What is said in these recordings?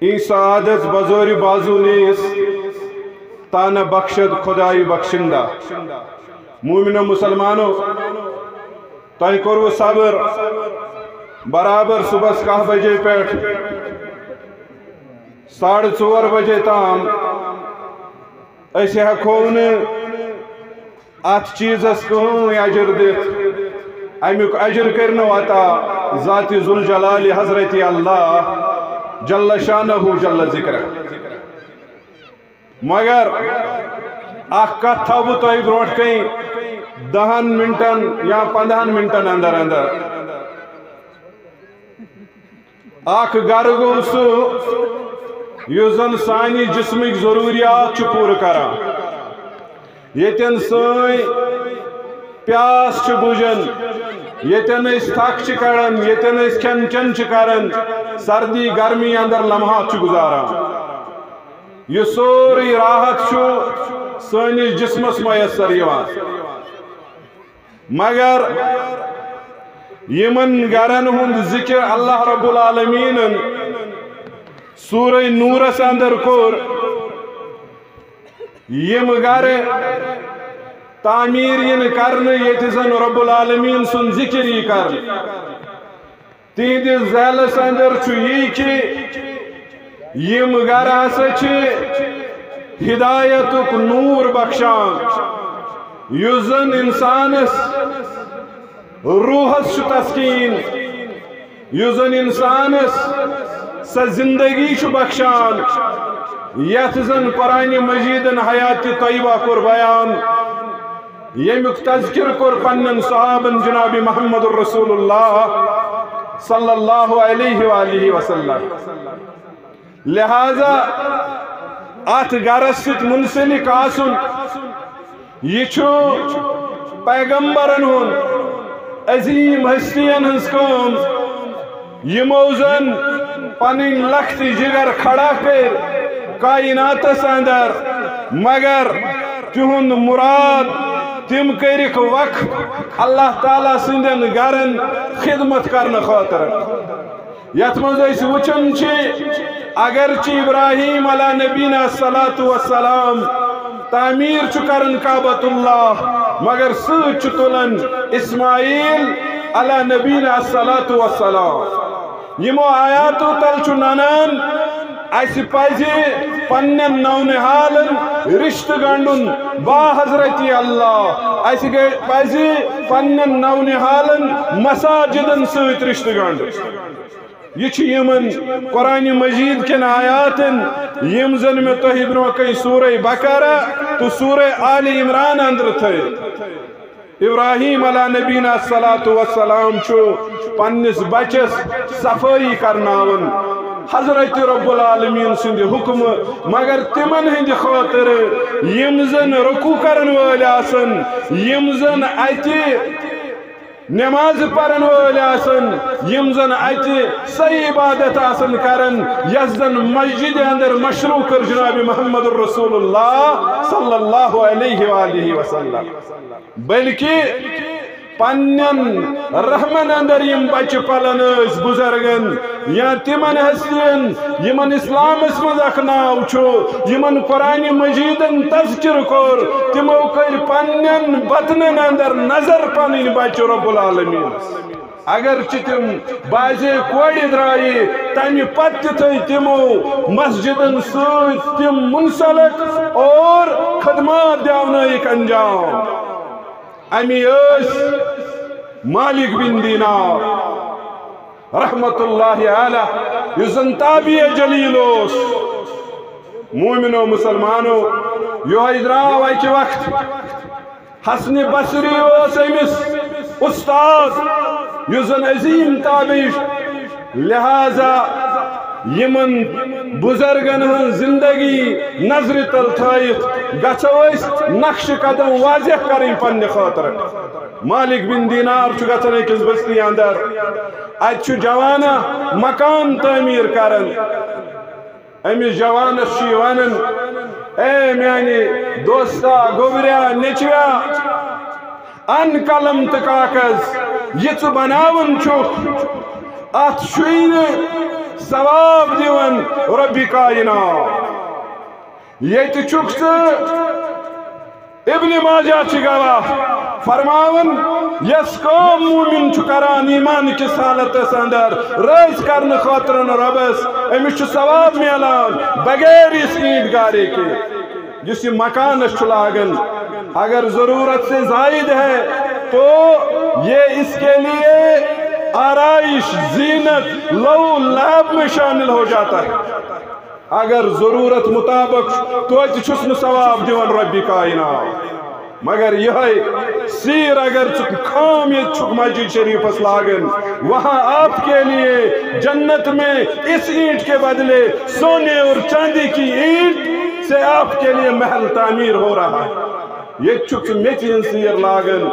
ای سعادت بزور بازو نیس تانا بخشد خدای بخشندہ۔ مومن و مسلمانو تہ کرو صبر، برابر صبح کہ بجے پیٹھ ساڑھ ژور بجے تام اس ہیکو ات چیزس کہین اجر دت امیک اجر کرنو عطا ذات ذوالجلال حضرت اللہ۔ جل شانہ جل ذکر مگر اخ کت تھو بہ تہ بروٹ کن دہن منٹن یا پندہن منٹن اندر اندر۔ اخ گر گو سہ یس زن جسمک ضروریات پور کران یتن سن پیاس بجن یتن اس تھک کڑان یتن اس کھن چن کران سردی گرمی اندر لمحات گزاران یہ سوری راحت سنس جسمس میسر مگر یمن گرن ہند ذکر اللہ رب العالمین سورہ نورس اندر کور یم گر تعمیر ین کرن یت زن رب العالمین سن ذکر یہ کر تہندس ذیلس اندر یہ کہ یم گر ہسا ہدایت نور بخشان۔ یس زن انسانس روحس تسکین، یس زن انسانس سا زندگی بخشان۔ یت زن قرآن مجید حیات طیبہ کور بیان۔ یمیک تذکر کور پنن صحابن جناب محمد الرسول اللہ صلی اللہ علیہ وآلہ وسلم۔ لہذا ات گرس ست منسلک آسن، یہ پیغمبرن ہن، عظیم ہستین ہنس کام یمو زن پنن لخت جگر کھڑا کر کائنات اندر مگر تہند مراد تم کرک وقف اللہ تعالیٰ سندن گرن خدمت کرنے خاطر۔ یت مز وچن اگرچہ ابراہیم علی نبینا الصلاة والسلام تعمیر کرن کعبت اللہ، مگر سوچ تلن اسماعیل علی نبینا الصلاة والسلام یمو آیاتو تل نانان اس پزِ پنن نونحالن رشتہ گنڈن با حضرت اللہ اس پزِ پنن نونحالن مساجدن ست رشتہ گنڈن یہ یمن قرآن مجید کن آیاتن یم زن میں تہ برو کئی سورہ بقرہ تو سورہ آل عمران اندر تھے ابراہیم علیہ نبینا الصلاة والسلام چھو پنس بچس صفائی کرناون حضرت رب العالمین سند حکم مگر تمن ہند خاطر یم زن رکو کرن وال آسن یم زن اتی نماز پرن وال آسن یم زن اتی صحیح عبادت آسن کرن یس زن مسجد اندر مشروع کر جناب محمد الرسول اللہ صلی اللہ علیہ وآلہ وسلم بلکہ پنن رحمن اندر یم بچ پلن اس بزرگن یا تمن حسین یمن اسلام اس مز اخ ناو چھو یمن قرآن مجیدن تذکر کور تمو کر پنن بطنن اندر نظر پنن بچ رب العالمین اگر تم بازے کوڑی درائی تمہ پتہ تھی تمو مسجدن ست تم منسلک اور خدمات دیونائک انجام أميوس مالك بن دينار. رحمة الله على يزن تابع جليلوس مؤمنو مسلمانو يو هيدراو ايك وقت. حسن بصري وسيمس أستاذ يزن عظيم تابع لهذا يمن بزرگن ہن زندگی نظر تل تھائیت گچھو اس نقش قدم واضح کریں پنہ خاطر. مالک بن دینار چھو گچھن ایکس بستی اندر. ات چھو جوانا مکان تعمیر کرن. امیس جوانس چھ ونن اے میانی دوستا گوبریا نچویا. ان قلم تو کاغذ یہ بناون چھو ات چھوئی ثواب دیون ربی کائنات یہ چک ابن ماجہ چھ فرماون یس قوم مومن چھ کران ایمان کس حالت اندر رئیس کرن خاطرن ربس امس چھ ثواب میلان بغیر اس اینٹ گارے کے جس یہ مکان چھ لاگن اگر ضرورت سے زائد ہے تو یہ اس کے لیے آرائش، زینت، لو لاب میں شامل ہو جاتا ہے۔ اگر ضرورت مطابق تو چھس ثواب دیون ربی کائنات۔ مگر یہ سیر اگر خام یہ چھک مسجد شریف اس لاگن، وہاں آپ کے لیے جنت میں اس اینٹ کے بدلے سونے اور چاندی کی اینٹ سے آپ کے لیے محل تعمیر ہو رہا ہے۔ یہ چھک میچین سیر لاگن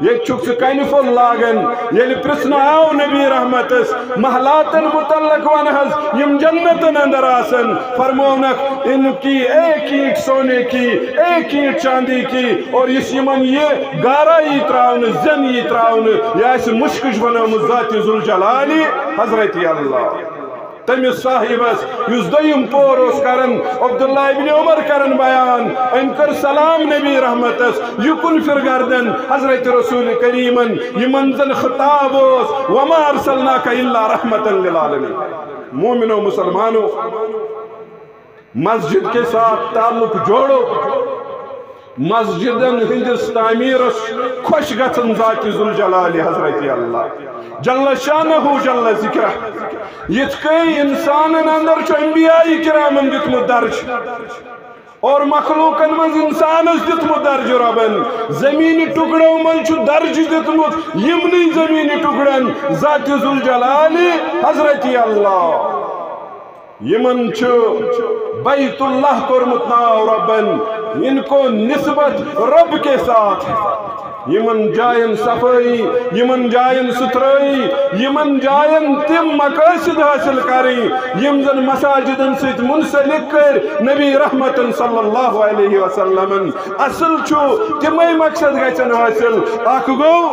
یہ چھک سے کنفل لاگن یعنی پرسنا آو نبی رحمت اس محلاتن متعلق ونحز یم جنتن اندر آسن. فرمونک، ان کی ایک اینٹ سونے کی، ایک اینٹ چاندی کی، اور اس یمن یہ گارا ہی تراؤن، زن ہی تراؤن، یا اس مشکش بنا مزاتی ذوالجلالی، حضرت اللہ. تمس صاحبس اس دیم پور اس کرن عبداللہ ابن عمر کرن بیان ان کر سلام نبی رحمتس، یکن فر گردن حضرت رسول کریمن، یمن خطاب اس وما ارسلناک الا رحمتا للعالمین مومنو، مسلمانو، مسجد کے ساتھ تعلق جوڑو۔ مسجدن ہندس تعمیرس خوش گھن ذات ذوالجلال حضرت اللہ۔ جل شانہ جل ذکرہ۔ یت کئی انسان اندر چھ انبیاء کرامن دتمت درج اور مخلوقن من انسان دتمت درج ربن۔ زمین ٹکڑوں من چھ درج دتمت یمنی زمین ٹکڑن۔ ذات ذوالجلال حضرت اللہ۔ یمن چھ بیت اللہ کورمت ناو ربن۔ ان کو نسبت رب کے ساتھ۔ یمن جائن صفائی، یمن جائن سترائی یمن جائن تم مقاصد حاصل کریں یم زن مساجدن سیت منسلک کر نبی رحمت صلی اللہ علیہ وسلم اصل چھو تمہیں مقصد گئچن حاصل۔ اکھ گو۔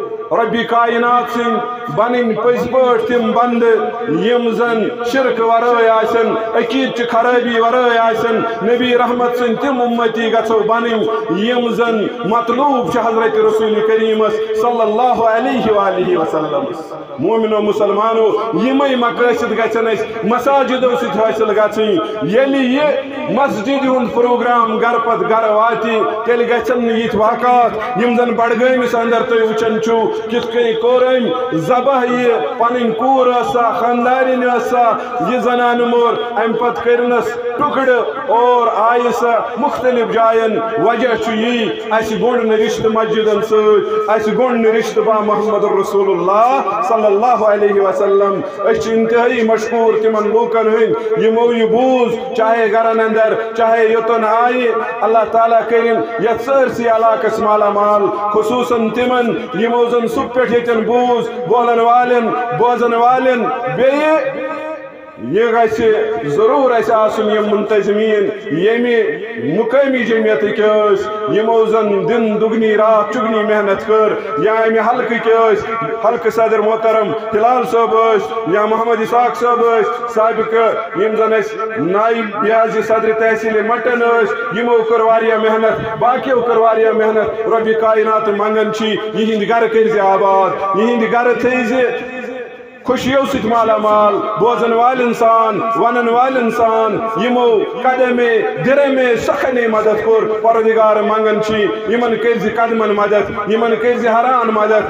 ربی کائنات سن بنن پز پٹ تم بند، یم زن شرک ورائے آسن عقید چ خرابی ورائے آسن، نبی رحمت سن تم امتی گھو بن یم زن مطلوب حضرت رسول کریم صلی اللہ علیہ وآلہ وسلم مومن و مسلمانو یمے مقاصد گھن اس مساجدو ست حاصل گھن یلی یہ مسجد ہند پروگرام گر پت گر واتی تیل گھن یہ واقعات، یم زن بڑگامس اندر تھی وچن چھو کت کئی کورم زبہ یہ پن کور اسا خاندارین اسا یہ زنان مور ام پت کرنس ٹکڑ اور آئی سا مختلف جائن وجہ چھ یہ اس گون رشت مسجدن ست اس گون رشت با محمد رسول اللہ صلی اللہ علیہ وسلم اس انتہائی مشہور تمن لوکن ہند یمو یہ بوز چاہے گرن اندر چاہے یتن آئی اللہ تعالیٰ کرن یت سرسی علاقس مالا مال خصوصا تمن یمو زن سب پہ یتن بوز بولن والن بوزن والن بیئے یہ گھے ضرور اس آسن، یہ منتظمین یمی مقامی جمعیت کس یمو زن دن دگنی، رات چگنی محنت کر، یا امی حلقہ کس حلقہ صدر محترم ہلال صاحب اس، یا محمد اساق صاحب اس سابق یم زن اس نائب بیاز صدر تحصیل مٹن اس، یمو کر واریا محنت، باقیو کر واریا محنت، ربی کائنات منگن چی یہند گر کرزی آباد یہند گر تھیزی خوشیو ست مالا مال بوزن وال انسان ونن وال انسان. یمو درے درم سخنے مدد کور پردگار منگن چی، یمن کرزی قدمن مدد، یمن کرزی حران مدد.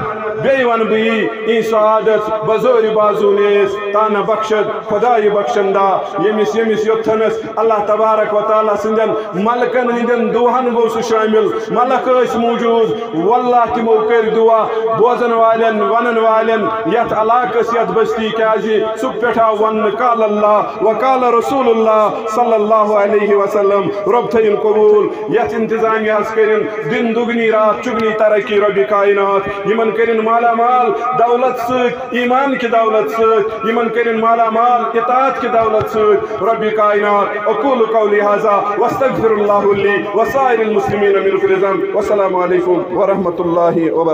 بی ون بی، این سعادت بزور بازو نیس تانا بخشد، خدای بخشندہ یمس یمس یوتھنس اللہ تبارک و تعالی سندن. ملکن ہندن دوہن گو سو شامل. ملک اس موجود. واللہ تمو کر دعا بوزن والن، ونن والن. یت علاقس یت بستی کیازی سب ون قال اللہ وقال رسول اللہ صلی اللہ علیہ وسلم. رب تھین قبول. یت انتظامیہ کرن. دن دگنی رات چگنی ترقی رب کائنات. یمن کرن مالا مال، دولت ست ایمان کی دولت ست یمن کرن مالا مال، اطاعت کی دولت ست رب کائنات، اقول قولی هذا واستغفر الله لي وسائر المسلمين من كل ذنب۔ والسلام عليكم ورحمة الله وبركاته